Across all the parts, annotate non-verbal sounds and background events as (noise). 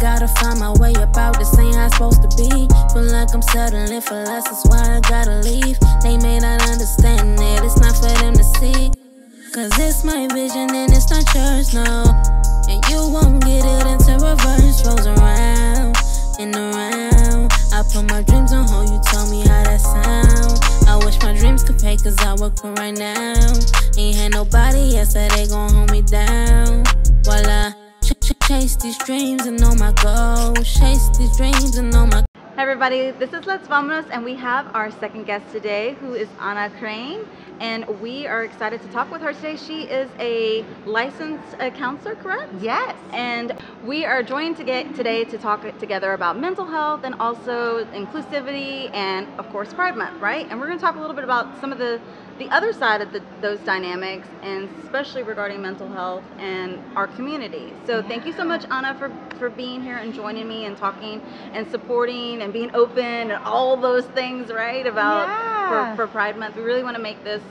gotta find my way about this ain't how it's supposed to be. Feel like I'm settling for less, that's why I gotta leave. They may not understand it, it's not for them to see. Cause it's my vision and it's not yours, no. And you won't get it until reverse rolls around and around. I put my dreams on hold, you tell me how that sound. I wish my dreams could pay, cause I work for right now. Ain't had nobody yesterday gon' hold me down. While I chase these dreams and know my goals. Chase these dreams and know my Hi everybody, this is Let's Vamonos and we have our second guest today who is Anna Crain and we are excited to talk with her today. She is a licensed uh, counselor, correct? Yes. And we are joined to get today to talk together about mental health and also inclusivity and of course Pride Month, right? And we're going to talk a little bit about some of the the other side of the, those dynamics and especially regarding mental health and our community. So yeah. thank you so much Anna for, for being here and joining me and talking and supporting and being open and all those things, right? About yeah. for, for Pride Month. We really want to make this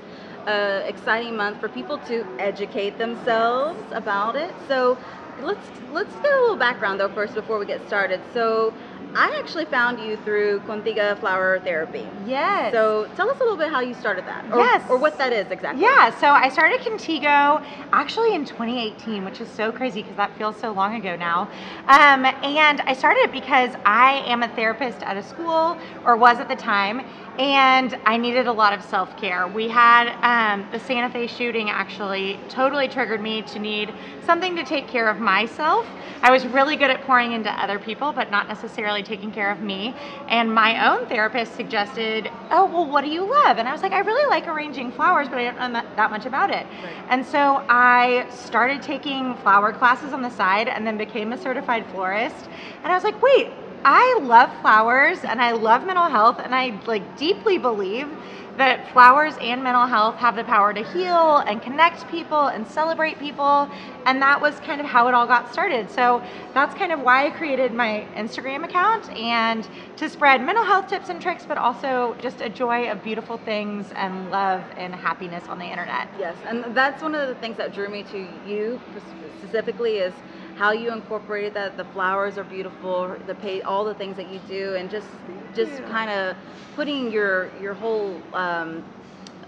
uh, exciting month for people to educate themselves about it. So let's let's get a little background though first before we get started. So I actually found you through Contigo Flower Therapy. Yes. So tell us a little bit how you started that. Or, yes. Or what that is exactly. Yeah, so I started Contigo actually in 2018, which is so crazy because that feels so long ago now. Um, and I started because I am a therapist at a school, or was at the time, and I needed a lot of self care. We had um, the Santa Fe shooting actually totally triggered me to need something to take care of myself. I was really good at pouring into other people, but not necessarily taking care of me. And my own therapist suggested, Oh, well, what do you love? And I was like, I really like arranging flowers, but I don't know that much about it. Right. And so I started taking flower classes on the side and then became a certified florist. And I was like, Wait, I love flowers and I love mental health and I like deeply believe that flowers and mental health have the power to heal and connect people and celebrate people and that was kind of how it all got started. So that's kind of why I created my Instagram account and to spread mental health tips and tricks but also just a joy of beautiful things and love and happiness on the internet. Yes, and that's one of the things that drew me to you specifically is how you incorporated that the flowers are beautiful the pay all the things that you do and just Thank just kind of putting your your whole um,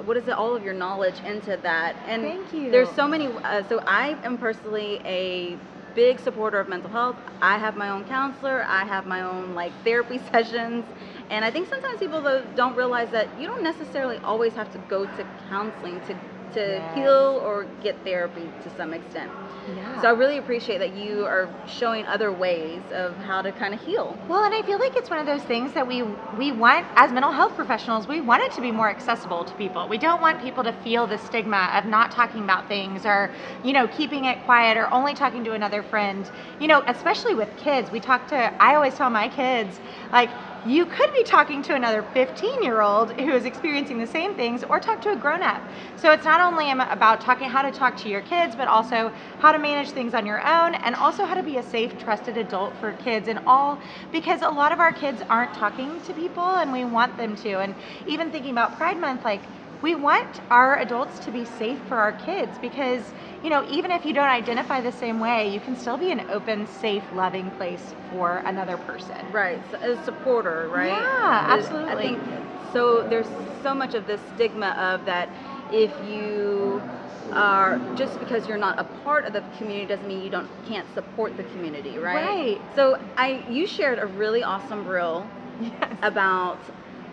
what is it all of your knowledge into that. And Thank you. there's so many uh, so i am personally a big supporter of mental health. I have my own counselor i have my own like therapy (laughs) sessions. And i think sometimes people though don't realize that you don't necessarily always have to go to counseling to to yes. heal or get therapy to some extent yeah. So I really appreciate that you are showing other ways of how to kind of heal. Well, and I feel like it's one of those things that we we want as mental health professionals, we want it to be more accessible to people. We don't want people to feel the stigma of not talking about things or, you know, keeping it quiet or only talking to another friend. You know, especially with kids. We talk to I always tell my kids like you could be talking to another 15 year old who is experiencing the same things or talk to a grown up. So it's not only about talking how to talk to your kids, but also how to manage things on your own and also how to be a safe, trusted adult for kids and all because a lot of our kids aren't talking to people and we want them to. And even thinking about Pride Month, like we want our adults to be safe for our kids because you know even if you don't identify the same way you can still be an open safe loving place for another person. Right a supporter right? Yeah absolutely i think so there's so much of this stigma of that if you are just because you're not a part of the community doesn't mean you don't can't support the community right? Right. So i you shared a really awesome reel yes. about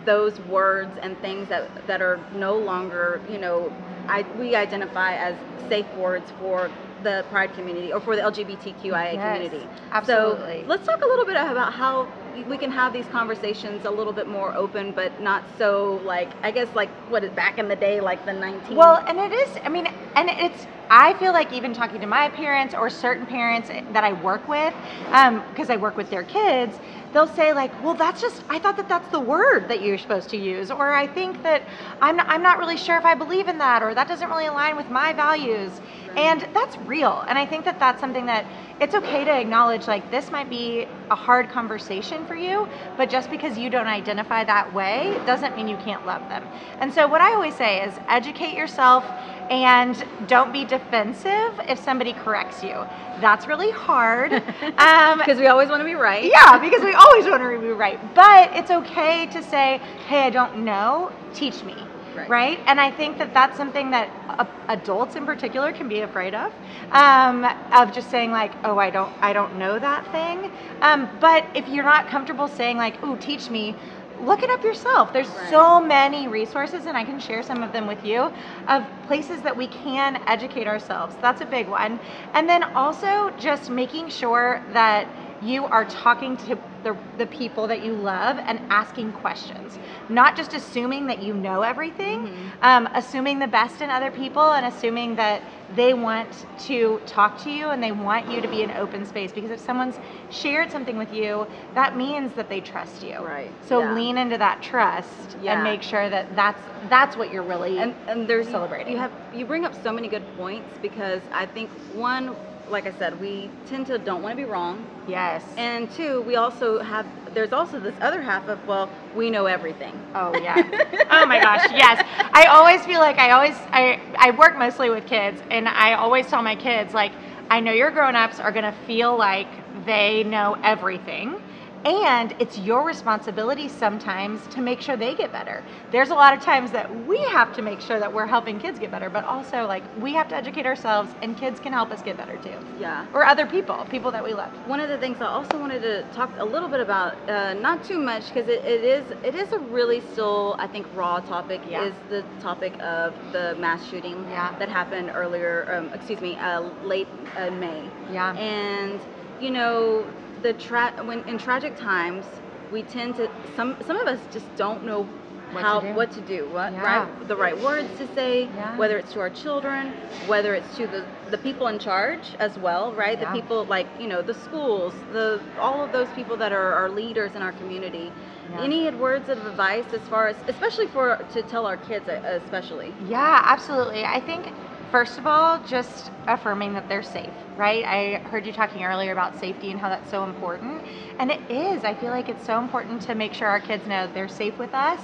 those words and things that, that are no longer, you know, I, we identify as safe words for the pride community or for the LGBTQIA yes, community. Absolutely. So let's talk a little bit about how we can have these conversations a little bit more open, but not so like I guess like what is back in the day, like the 19. Well, and it is. I mean, and it's. I feel like even talking to my parents or certain parents that I work with, because um, I work with their kids, they'll say like, well, that's just, I thought that that's the word that you're supposed to use, or I think that I'm not, I'm not really sure if I believe in that, or that doesn't really align with my values. And that's real. And I think that that's something that it's okay to acknowledge like this might be a hard conversation for you, but just because you don't identify that way doesn't mean you can't love them. And so, what I always say is educate yourself and don't be defensive if somebody corrects you. That's really hard. (laughs) Um, because we always want to be right. Yeah, because we always want to be right. But it's okay to say, hey, I don't know, teach me. Right. right. And I think that that's something that uh, adults in particular can be afraid of, um, of just saying like, oh, I don't, I don't know that thing. Um, but if you're not comfortable saying like, oh, teach me, look it up yourself. There's right. so many resources, and I can share some of them with you, of places that we can educate ourselves. That's a big one. And then also just making sure that you are talking to the, the people that you love and asking questions. Not just assuming that you know everything, mm-hmm. um, assuming the best in other people and assuming that they want to talk to you and they want you to be an open space. Because if someone's shared something with you, that means that they trust you. Right. So yeah. lean into that trust yeah. and make sure that that's that's what you're really and, and there's celebrating. You have you bring up so many good points because I think one like I said, we tend to don't want to be wrong. Yes. And two, we also have there's also this other half of well, we know everything. Oh yeah. (laughs) oh my gosh, yes. I always feel like I always I I work mostly with kids and I always tell my kids like I know your grown-ups are going to feel like they know everything and it's your responsibility sometimes to make sure they get better. There's a lot of times that we have to make sure that we're helping kids get better, but also like we have to educate ourselves and kids can help us get better too. Yeah. Or other people, people that we love. One of the things I also wanted to talk a little bit about, uh, not too much because it, it is it is a really still I think raw topic yeah. is the topic of the mass shooting yeah. that happened earlier, um, excuse me, uh, late uh, May. Yeah. And you know the tra- when in tragic times we tend to some some of us just don't know what how to what to do what yeah. right the right words to say yeah. whether it's to our children whether it's to the the people in charge as well right yeah. the people like you know the schools the all of those people that are our leaders in our community any words of advice as far as especially for to tell our kids especially yeah absolutely i think First of all, just affirming that they're safe, right? I heard you talking earlier about safety and how that's so important. And it is. I feel like it's so important to make sure our kids know they're safe with us,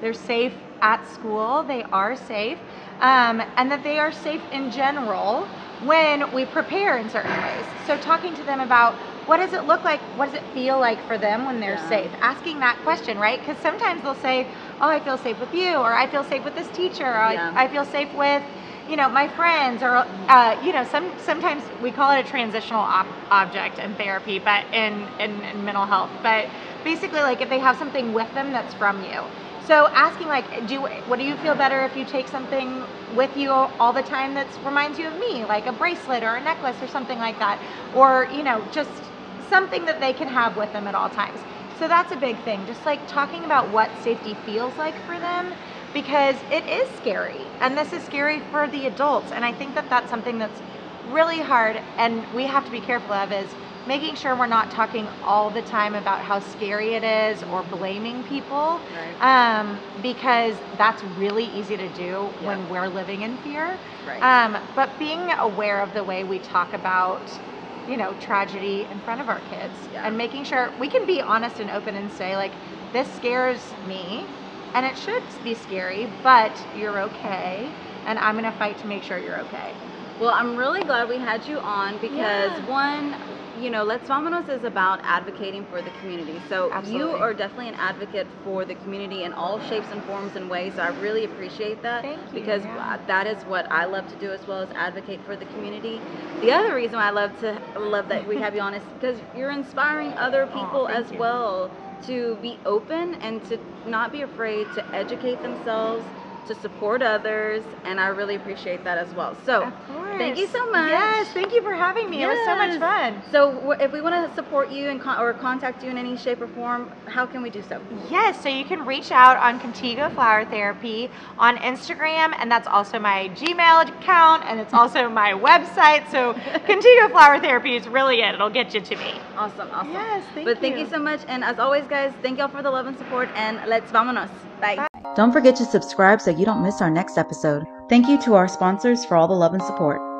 they're safe at school, they are safe, um, and that they are safe in general when we prepare in certain ways. So, talking to them about what does it look like? What does it feel like for them when they're yeah. safe? Asking that question, right? Because sometimes they'll say, Oh, I feel safe with you, or I feel safe with this teacher, or yeah. I, I feel safe with you know, my friends or, uh, you know, some sometimes we call it a transitional op- object in therapy, but in, in, in mental health. But basically, like if they have something with them that's from you. So asking like, do what do you feel better if you take something with you all the time that reminds you of me, like a bracelet or a necklace or something like that, or you know, just something that they can have with them at all times. So that's a big thing. Just like talking about what safety feels like for them because it is scary and this is scary for the adults and i think that that's something that's really hard and we have to be careful of is making sure we're not talking all the time about how scary it is or blaming people right. um, because that's really easy to do when we're living in fear right. um, but being aware of the way we talk about you know tragedy in front of our kids yeah. and making sure we can be honest and open and say like this scares me and it should be scary, but you're okay. And I'm going to fight to make sure you're okay. Well, I'm really glad we had you on because yeah. one, you know, Let's Vamonos is about advocating for the community. So Absolutely. you are definitely an advocate for the community in all shapes and forms and ways. So I really appreciate that Thank you, because yeah. that is what I love to do as well as advocate for the community. The other reason I love to love that we have you on is because you're inspiring other people as you. well to be open and to not be afraid to educate themselves to support others, and I really appreciate that as well. So, thank you so much. Yes, thank you for having me. Yes. It was so much fun. So, if we want to support you and con- or contact you in any shape or form, how can we do so? Yes, so you can reach out on Contigo Flower Therapy on Instagram, and that's also my Gmail account, and it's also (laughs) my website. So, Contigo Flower Therapy is really it. It'll get you to me. Awesome, awesome. Yes, thank but you. thank you so much, and as always, guys, thank y'all for the love and support, and let's vamonos. Bye. Bye. Don't forget to subscribe so you don't miss our next episode. Thank you to our sponsors for all the love and support.